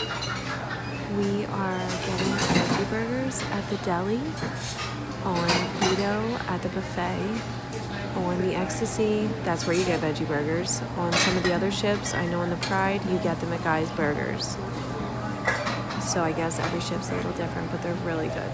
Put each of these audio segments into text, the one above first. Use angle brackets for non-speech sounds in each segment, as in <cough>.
We are getting veggie burgers at the deli, on Lido at the buffet, on the Ecstasy, that's where you get veggie burgers. On some of the other ships, I know on the Pride, you get the McGuy's burgers. So I guess every ship's a little different, but they're really good.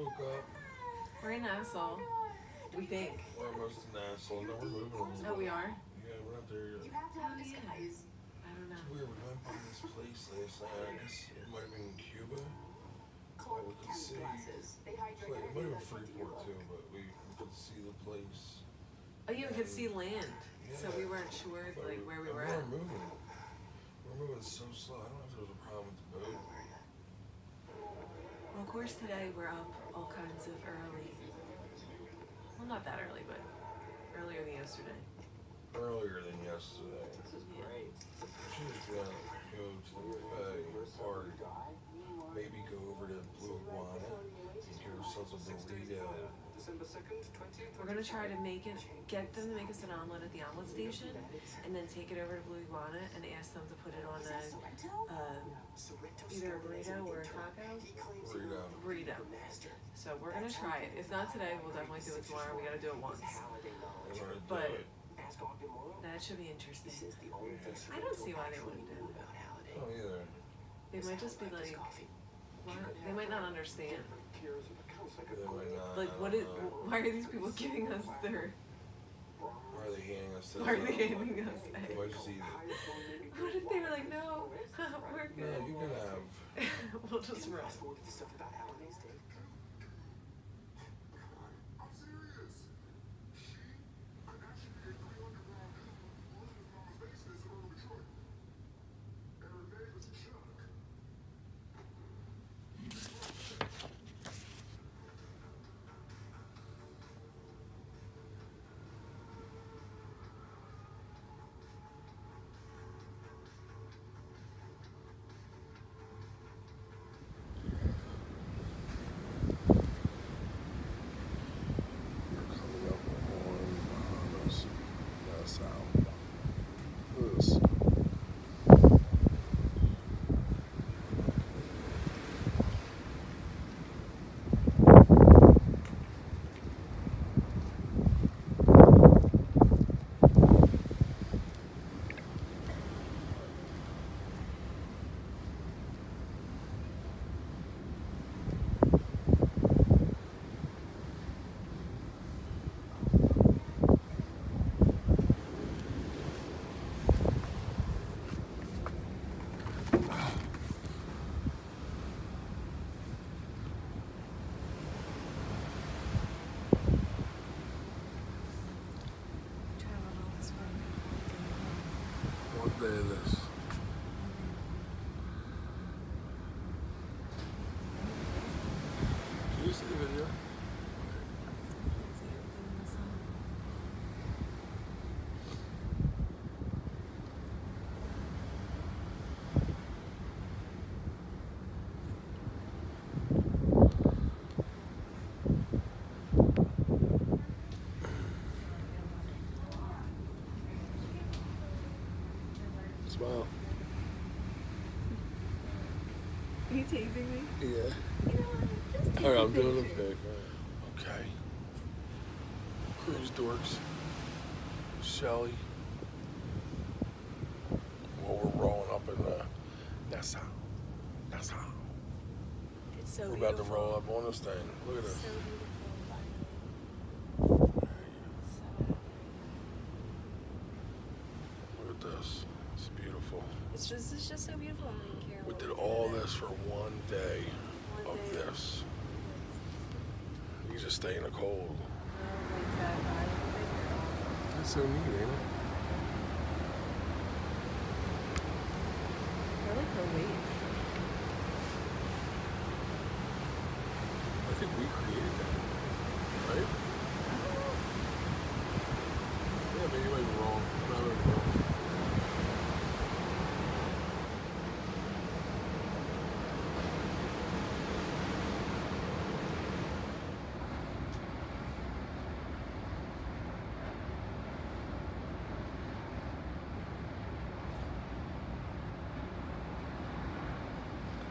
Woke up. We're in Nassau. We think. We're almost in Nassau. No, we're moving. Oh, we are? Yeah, we're not there yet. Oh, yeah. I don't know. It's weird. We went by this place last night. I guess it might have been Cuba. But we could see. Like, it might have been Freeport too, but we, we could see the place. Oh, yeah, we could see land. So we weren't sure But like where we and were we're at. moving. We're moving so slow. I don't know if there was a problem with the boat. Well, of course, today we're up all kinds of early. Well, not that early, but earlier than yesterday. Earlier than yesterday. We should just go, go to the buffet or maybe go over to Blue Iguana and get ourselves a burrito. We're gonna try to make it, get them to make us an omelet at the omelet station, and then take it over to Blue Iguana and ask them to put it on a, uh, either a burrito or a taco. Burrito. Burrito. So we're gonna try it. If not today, we'll definitely do it tomorrow. We gotta do it once. We're gonna do But that should be interesting. I don't see why they wouldn't do it. Oh, either. They might just be like. They might not understand. They might not. Like, I what don't is? know. Why are these people giving us their? Why are they handing us this? Why are they handing us They eggs? might just eat it. What if they were like, no, <laughs> we're good. No, good. you can have. <laughs> we'll just run. Taping me? Yeah. You know what? Just take Alright, I'm doing a pic. Okay. Cruise dorks. Shelly. Well, we're rolling up in uh, Nassau. Nassau. It's so we're beautiful. about to roll up on this thing. Look at It's this. so beautiful. Look at this. It's beautiful. It's just it's just so beautiful. I don't care. We did all this for one day One of day. this. You just stay in the cold. Oh, like that island figure. That's so neat, ain't it? I like the wave. I think we created that. Right? Yeah, maybe you might be wrong. I'm not really wrong.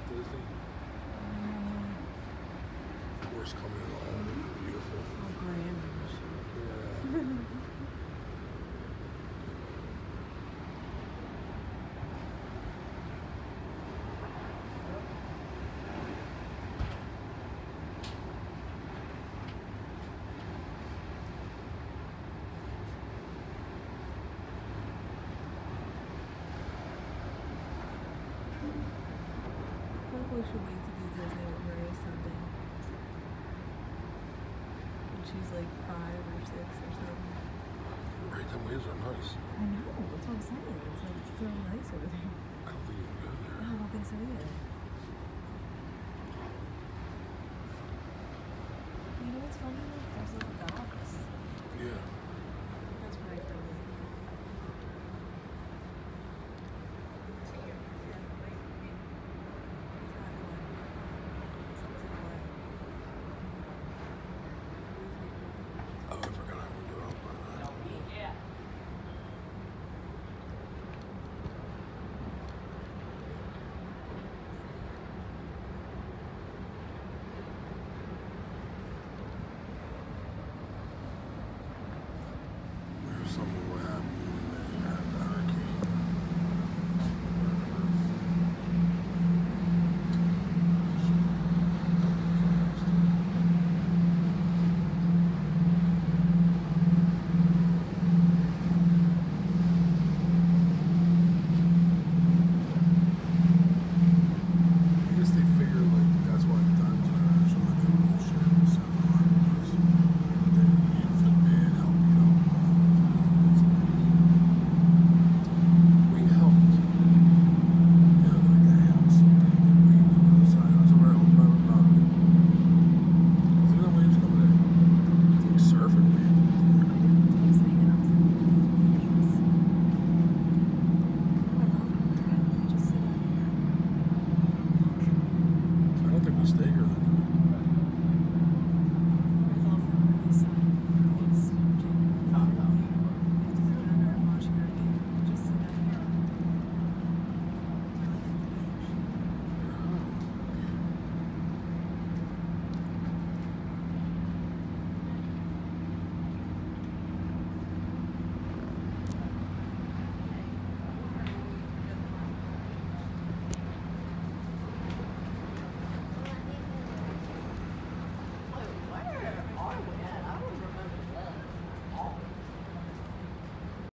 Disney. Horse coming along. Beautiful. Oh, grand. Yeah. I think we should wait to do Disney with Maria someday. When she's like five or six or something. Right, them waves are nice. I know, that's what I'm saying. It's like so nice over there. I don't think you can go No, there. I don't think so either. You know what's funny? Like, there's little dogs. Yeah.